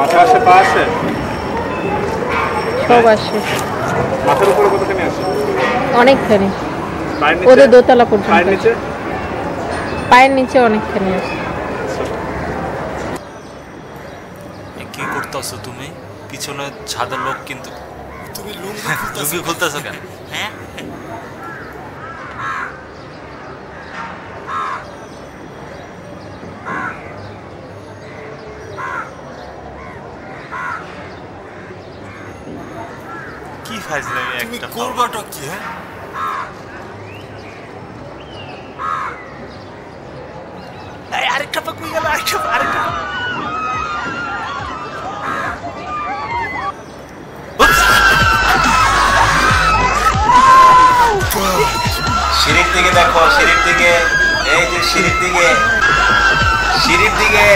মাথা আসে পা আসে? সব আসে। মাথার উপরে কতখানি আসে? অনেকখানি। ওদের দোতলা পর্যন্ত পায়ের নিচে? পায়ের নিচে অনেকখানি আসে কি করতেছো তুমি? পিছনে সাদা লোক কিন্তু তুমি লুঙ্গি লুঙ্গি খুলতেছো কেন? কি তুমি করবাটা কি হ্যাঁ? আরেকটা পাক হয়ে গেল আরেকটা আরেকটা সিঁড়ির দিকে দেখো সিঁড়ির দিকে এই যে সিঁড়ির দিকে সিঁড়ির দিকে।